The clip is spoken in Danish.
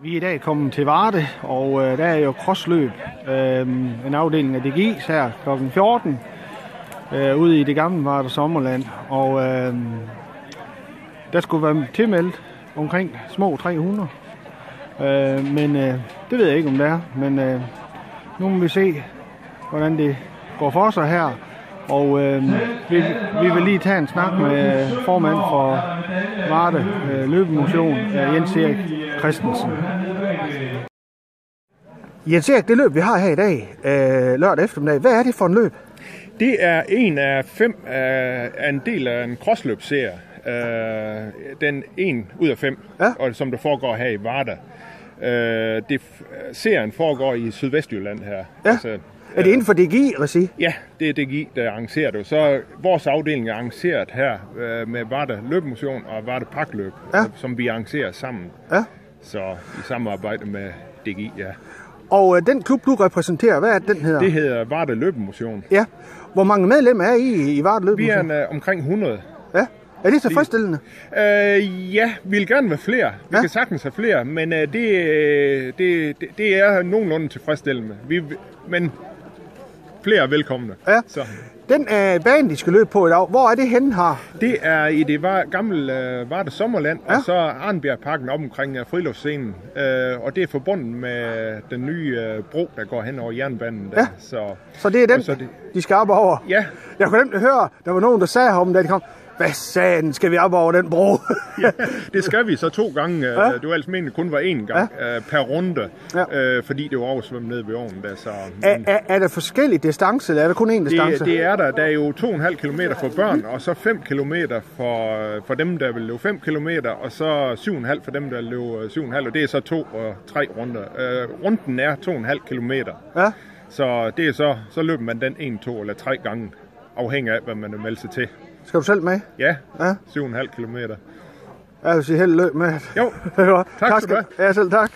Vi er i dag kommet til Varde, og øh, der er jo crossløb, øh, en afdeling af DGI's her kl. 14, øh, ude i det gamle Varde Sommerland. Og øh, der skulle være tilmeldt omkring små 300. Øh, men øh, det ved jeg ikke, om det er. Men øh, nu må vi se, hvordan det går for sig her. Og øh, vi, vi vil lige tage en snak med formand for Varde øh, Løbemotion, øh, Jens Erik Christensen. Jens Erik, det løb, vi har her i dag, øh, lørdag eftermiddag, hvad er det for en løb? Det er en af fem af, af en del af en crossløbserie. Øh, den en ud af fem, Ja. og som der foregår her i Varda. Øh, det, serien foregår i Sydvestjylland her. Altså, Ja. Er det inden for DGI-regi? Ja, det er DGI, der arrangerer det. Så vores afdeling er arrangeret her øh, med Varda Løbemotion og Varda Pakløb, Ja. øh, som vi arrangerer sammen. Ja. Så i samarbejde med DGI, ja. Og øh, den klub, du repræsenterer, hvad er den hedder? Det hedder Varda Løbemotion. Ja. Hvor mange medlemmer er I i Varde Løb? Vi er en, øh, omkring 100 Ja. Er det tilfredsstillende? Øh, ja, vi vil gerne være flere. Vi Ja. ja. kan sagtens have flere, men øh, det, øh, det, det, det er nogenlunde tilfredsstillende. Vi, men flere er velkomne. Ja. Så, Den øh, bane, de skal løbe på i dag, hvor er det henne her? det er i det var, gamle øh, Varde Sommerland, Ja. og så er Arnbjergparken op omkring øh, friluftsscenen. Øh, og det er forbundet med den nye øh, bro, der går hen over jernbanen. Der. Ja. Så, Så det er den, så det- de skal op over? ja, Jeg kunne nemt høre, der var nogen, der sagde ham, da de kom, hvad sagen skal vi op over den bro? det skal vi så to gange. Ja. Ja. Det var ellers meningen, kun var én gang ja. per runde, Ja. ja. øh, fordi det var oversvømmet ned ved ovnen. Der, så, er, er, er der forskellige distancer, eller er der kun én distance? Det, det er der. Der er jo 2,5 km for børn, og så 5 km for, for dem, der vil løbe 5 km, og så 7,5 for dem, der vil løbe 7,5, og det er så to og tre runder. Øh, runden er 2,5 km, Ja. så det er så, så løber man den en, to eller tre gange, afhængig af, hvad man er meldt sig til. Skal du selv med? Ja, Ja. 7,5 km. Jeg vil sige held og løb med. Jo, tak skal du have. Ja, selv tak.